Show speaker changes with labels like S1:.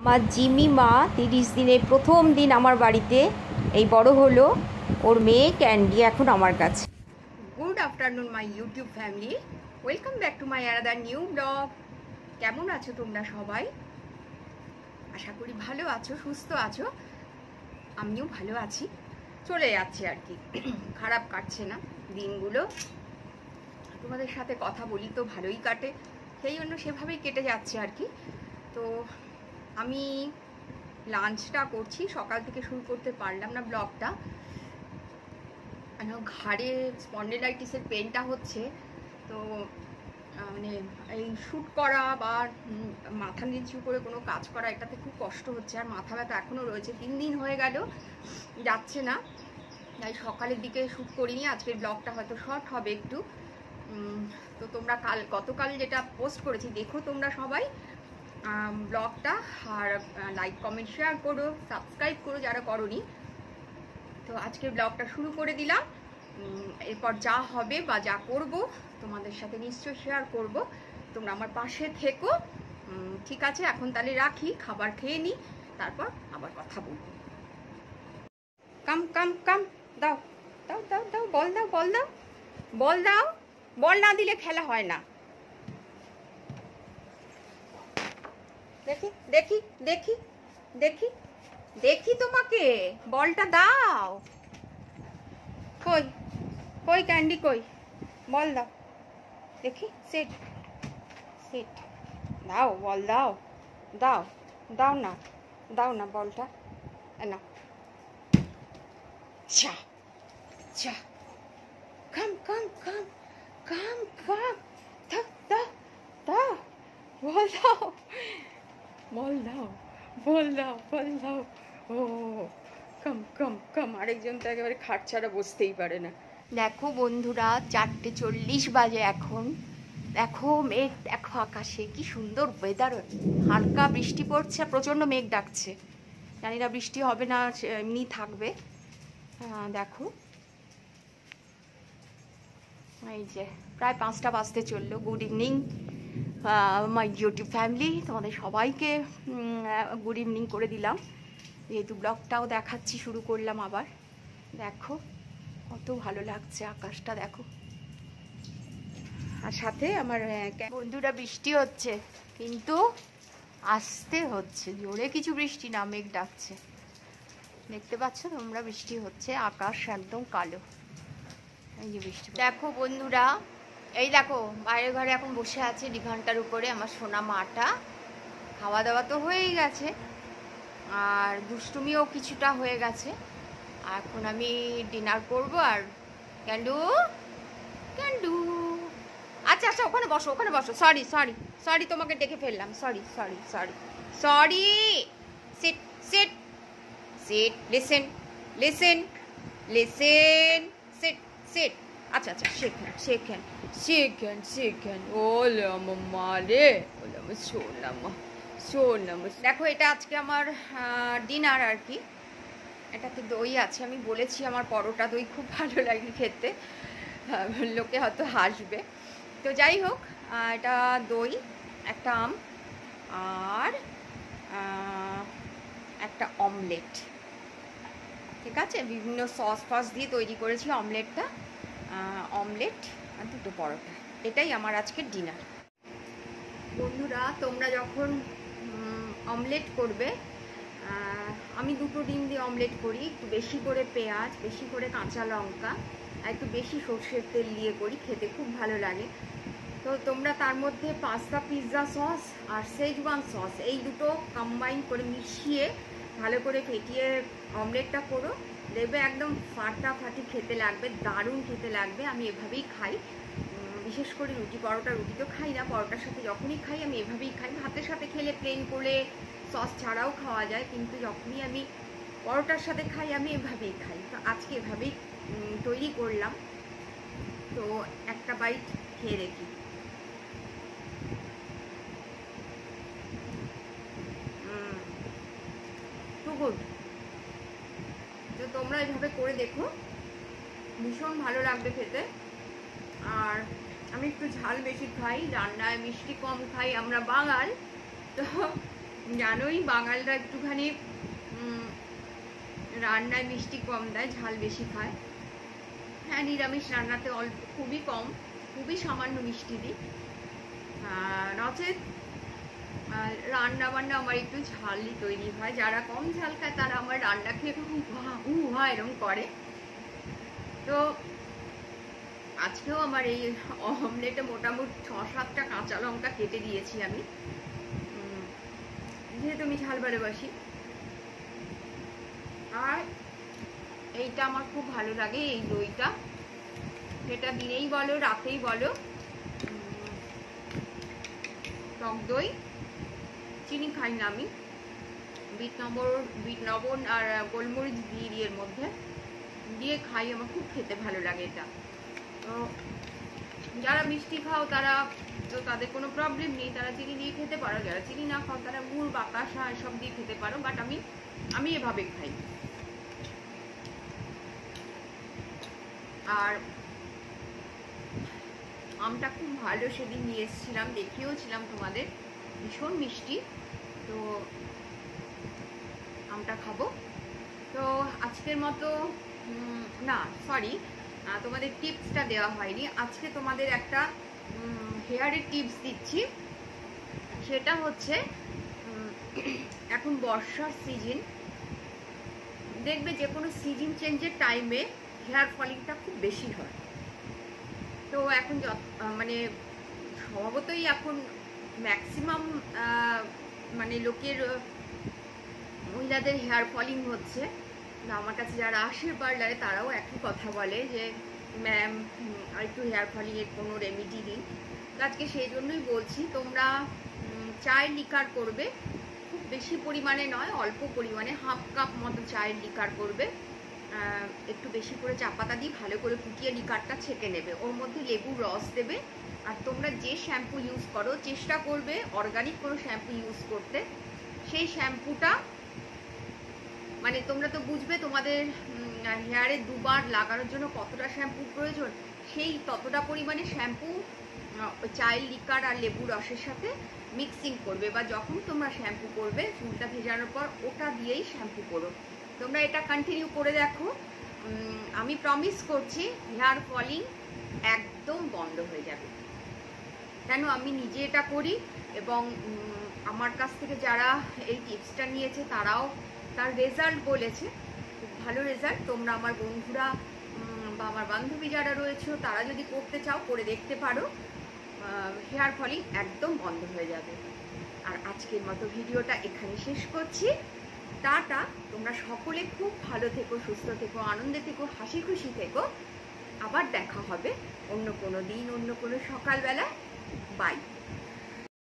S1: আমার জিমি মা, তিরিশ দিনের প্রথম দিন আমার বাড়িতে। এই বড় হলো ওর মেয়ে ক্যান্ডি এখন আমার কাছে। Good afternoon my YouTube family. Welcome back to my আলাদা নিউ ব্লগ। কেমন আছো তোমরা সবাই? আশা করি ভালো আছো, সুস্থ আছো। আমিও ভালো আছি। চলে যাচ্ছে আর কি। খারাপ কাটছে না দিনগুলো। তোমাদের সাথে কথা বলি তো ভালোই কাটে। সেই জন্য সেভাবেই কেটে যাচ্ছে আর কি। তো আমি লাঞ্চটা করছি, সকাল থেকে শুরু করতে পারলাম না ব্লগটা। ঘাড়ে স্পন্ডেলাইটিসের পেনটা হচ্ছে, তো মানে এই শ্যুট করা বা মাথা নিচু করে কোনো কাজ করা, এটাতে খুব কষ্ট হচ্ছে। আর মাথা ব্যথা এখনও রয়েছে। তিন দিন হয়ে গেল, যাচ্ছে না। তাই সকালের দিকে শ্যুট করিনি, আজকের ব্লগটা হয়তো শর্ট হবে একটু। তো তোমরা কাল, গতকাল যেটা পোস্ট করেছি, দেখো তোমরা সবাই। ব্লগটা আর লাইক কমেন্ট শেয়ার করো সাবস্ক্রাইব করো যারা করনি। তো আজকে ব্লগটা শুরু করে দিলাম। এরপর যা হবে বা যা করব, তোমাদের সাথে নিশ্চয়ই শেয়ার করব। তোমরা আমার পাশে থেকো। ঠিক আছে, এখন তাহলে রাখি, খাবার খেয়ে নিই তারপর আবার কথা বলব। কাম কাম কাম, দাও দাও দাও দাও, বল দাও বল দাও বল দাও, বল না দিলে খেলা হয় না। দেখি দেখি দেখি দেখি দেখি তোমাকে। বলটা দাও। কই? কই ক্যান্ডি কই? বল দাও। দেখি সেট সেট দাও, বল দাও। দাও দাও না দাও না বলটা। এ না চা চা কাম কাম কাম কাম কাম। দাও দাও দাও বল দাও। বল দাও বল দাও বল দাও। ও, কম কম কম। আরেকজন তো একেবারে খাট ছাড়া বসতেই পারে না। দেখো বন্ধুরা, চারটে চল্লিশ বাজে এখন। দেখো মেঘ, দেখো আকাশে, কি সুন্দর ওয়েদার হালকা বৃষ্টি পড়ছে প্রচণ্ড মেঘ ডাকছে। জানি না বৃষ্টি হবে না এমনি থাকবে। দেখো। এই যে, প্রায় পাঁচটা বাজতে চলল। Good evening my YouTube family তোমাদের সবাইকে গুড ইভিনিং করে দিলাম। যেহেতু ব্লগটাও দেখাচ্ছি, শুরু করলাম আবার। দেখো, কত ভালো লাগছে আকাশটা, দেখো। আর সাথে আমার বন্ধুরা বৃষ্টি হচ্ছে, কিন্তু আসতে হচ্ছে। জোরে কিছু বৃষ্টি না, মেঘ ডাকছে। দেখতে পাচ্ছ তোমরা বৃষ্টি হচ্ছে, আকাশ একদম কালো। এই যে বৃষ্টি দেখো বন্ধুরা এই দেখো, বাইরের ঘরে এখন বসে আছে ডিঘানটার উপরে আমার সোনা মাটা। খাওয়া দাওয়া তো হয়েই গেছে। আর দুষ্টুমিও কিছুটা হয়ে গেছে। এখন আমি ডিনার করব আর ক্যান্ডু ক্যান্ডু। আচ্ছা আচ্ছা ওখানে বসো ওখানে বসো। সরি সরি সরি তোমাকে ডেকে ফেললাম। Sorry sorry sorry sorry sit sit sit listen listen listen sit sit আচ্ছা আচ্ছা শেখেন শেখেন শেখেন শেখেন। ওলে মাম্মা রে, ওলে আমার সোনামা সোনামা দেখো, এটা আজকে আমার ডিনার আর কি। এটাতে দই আছে, আমি বলেছি আমার পরোটা দই খুব ভালো লাগে খেতে। লোকে হয়তো হাসবে। তো যাই হোক এটা দই, একটা আম আর একটা অমলেট। ঠিক আছে? বিভিন্ন সস ফস দিয়ে তৈরি করেছি অমলেটটা। অমলেট আর দুটো পরোটা। এটাই আমার আজকের ডিনার বন্ধুরা, তোমরা যখন অমলেট করবে আমি দুটো ডিম দিয়ে অমলেট করি। একটু বেশি করে পেঁয়াজ, বেশি করে কাঁচা লঙ্কা, আর একটু বেশি সর্ষের তেল দিয়ে করি, খেতে খুব ভালো লাগে। তো তোমরা তার মধ্যে পাস্তা পিৎজা সস আর সেজওয়ান সস এই দুটো কম্বাইন করে মিশিয়ে ভালো করে ফেটিয়ে অমলেটটা করো। দেখবে একদম ফাটাফাটি খেতে লাগবে, দারুণ খেতে লাগবে, আমি এভাবেই খাই। বিশেষ করে রুটি পরোটা, রুটি তো খাই না, পরোটার সাথে যখনই খাই আমি এভাবেই খাই। ভাতের সাথে খেলে প্লেন করে সস ছাড়াও খাওয়া যায়, কিন্তু যখনই আমি পরোটার সাথে খাই আমি এভাবেই খাই। তো আজকে এভাবেই তৈরি করলাম। তো একটা বাইট খেয়ে দেখি। টু গুড এভাবে করে দেখো। ভীষণ ভালো লাগবে খেতে। আর আমি একটু ঝাল বেশি খাই, রান্নায় মিষ্টি কম খাই, আমরা বাঙাল। তো জানোই বাঙালরা একটুখানি রান্নায় মিষ্টি কম দেয়, ঝাল বেশি খায়। হ্যাঁ নিরামিষ রান্নাতে অল্প, খুবই কম, খুবই সামান্য মিষ্টি দিই। নচেত আর রান্না বান্না আমার একটু ঝালই তৈরি হয়। যারা কম ঝাল খায়, তারা আমার রান্না খেয়ে একটু হু হা এরকম করে। তো আজকেও আমার এই অমলেটে মোটামুটি ছ সাতটা কাঁচা লঙ্কা কেটে দিয়েছি আমি। যেহেতু আমি ঝাল ভালোবাসি। আর এইটা আমার খুব ভালো লাগে, এই দইটা। সেটা দিনেই বলো, রাতেই বলো। টক দই। চিনি খাই না আমি। বিট লবণ বিট লবণ আর গোলমরিচ দিয়ে এর মধ্যে। দিয়ে খাই, আমার খুব খেতে ভালো লাগে এটা। তো যারা মিষ্টি খাও, তারা তো তাদের কোনো প্রবলেম নেই। তারা চিনি দিয়ে খেতে পারো। যারা চিনি না খাও, তারা গুড়, বাতাসা এসব দিয়ে খেতে পারো। বাট আমি আমি এভাবে খাই। আর আমটা খুব ভালো সেদিন নিয়ে এসেছিলাম, দেখিয়েও ছিলাম তোমাদের। ভীষণ মিষ্টি। তো আমটা খাব। তো আজকের মতো না সরি তোমাদের টিপসটা দেওয়া হয়নি। আজকে তোমাদের একটা হেয়ারের টিপস দিচ্ছি। সেটা হচ্ছে এখন বর্ষার সিজন দেখবে যে কোনো সিজন চেঞ্জের টাইমে হেয়ার ফলিংটা খুব বেশি হয়। তো এখন মানে স্বভাবতই এখন ম্যাক্সিমাম মানে লোকের মহিলাদের হেয়ার ফলিং হচ্ছে। আমার কাছে যারা আসে পার্লারে তারাও একই কথা বলে যে ম্যাম আর একটু হেয়ার ফলিংয়ের কোনো রেমিডি তো আজকে সেই জন্যই বলছি, তোমরা চায়ের লিকার করবে। খুব বেশি পরিমাণে নয়, অল্প পরিমাণে হাফ কাপ মতো চায়ের লিকার করবে। একটু বেশি করে চা পাতা দিয়ে ভালো করে ফুটিয়ে লিকারটা ছেঁকে নেবে। ওর মধ্যে লেবুর রস দেবে। আর তোমরা যে শ্যাম্পু ইউজ করো, চেষ্টা করবে অর্গানিক কোনো শ্যাম্পু ইউজ করতে। সেই শ্যাম্পুটা মানে তোমরা তো বুঝবে তোমাদের হেয়ারে দুবার লাগানোর জন্য কতটা শ্যাম্পু প্রয়োজন। সেই ততটা পরিমাণে শ্যাম্পু চায়ের লিকার আর লেবু রসের সাথে মিক্সিং করবে বা যখন তোমরা শ্যাম্পু করবে, চুলটা ভেজানোর পর ওটা দিয়েই শ্যাম্পু করো। তোমরা এটা কন্টিনিউ করে দেখো। আমি প্রমিস করছি হেয়ার ফলিং একদম বন্ধ হয়ে যাবে। কেন আমি নিজে এটা করি এবং আমার কাছ থেকে যারা এই টিপসটা নিয়েছে তারাও তার রেজাল্ট বলেছে। খুব ভালো রেজাল্ট তোমরা আমার বন্ধুরা বা আমার বান্ধবী যারা রয়েছে, তারা যদি করতে চাও, করে দেখতে পারো। হেয়ার ফলিং একদম বন্ধ হয়ে যাবে। আর আজকের মতো ভিডিওটা এখানে শেষ করছি। টাটা। তোমরা সকলে খুব ভালো থেকো, সুস্থ থেকো, আনন্দে থেকো, হাসি খুশি থেকো। আবার দেখা হবে অন্য কোনো দিন, অন্য কোনো সকালবেলা Bye.